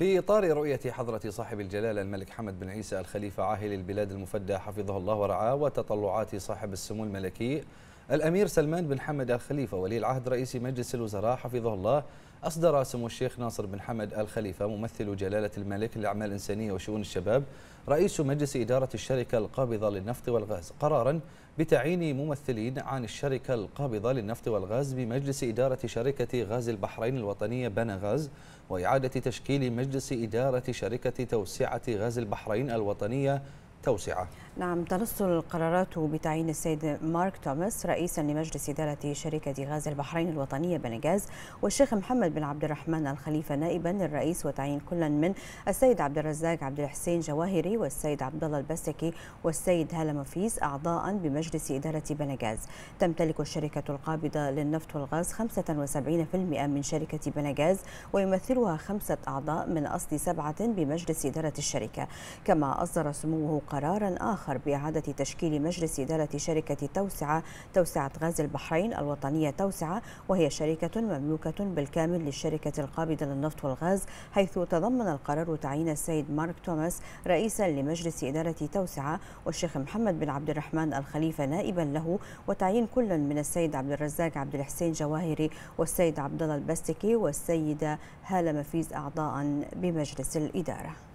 في إطار رؤية حضرة صاحب الجلالة الملك حمد بن عيسى الخليفة عاهل البلاد المفدى حفظه الله ورعاه وتطلعات صاحب السمو الملكي الأمير سلمان بن حمد الخليفة ولي العهد رئيس مجلس الوزراء حفظه الله. أصدر سمو الشيخ ناصر بن حمد الخليفة ممثل جلالة الملك للأعمال الإنسانية وشؤون الشباب رئيس مجلس إدارة الشركة القابضة للنفط والغاز. قرارا بتعيين ممثلين عن الشركة القابضة للنفط والغاز بمجلس إدارة شركة غاز البحرين الوطنية بنغاز وإعادة تشكيل مجلس إدارة شركة توسعة غاز البحرين الوطنية توسعة. نعم تنص القرارات بتعيين السيد مارك توماس رئيسا لمجلس إدارة شركة غاز البحرين الوطنية بنغاز والشيخ محمد بن عبد الرحمن الخليفة نائبا للرئيس وتعيين كل من السيد عبد الرزاق عبد الحسين جواهري والسيد عبد الله البسكي والسيد هالا مفيز أعضاء بمجلس إدارة بنغاز. تمتلك الشركة القابضة للنفط والغاز 75% من شركة بنغاز ويمثلها خمسة أعضاء من أصل سبعة بمجلس إدارة الشركة. كما أصدر سموه قرارا آخر بإعادة تشكيل مجلس إدارة شركة توسعة توسعة غاز البحرين الوطنية توسعة وهي شركة مملوكة بالكامل للشركة القابضة للنفط والغاز حيث تضمن القرار تعيين السيد مارك توماس رئيسا لمجلس إدارة توسعة والشيخ محمد بن عبد الرحمن الخليفة نائبا له وتعيين كل من السيد عبد الرزاق عبد الحسين جواهري والسيد عبد الله البستكي والسيدة هالة مفيز أعضاء بمجلس الإدارة.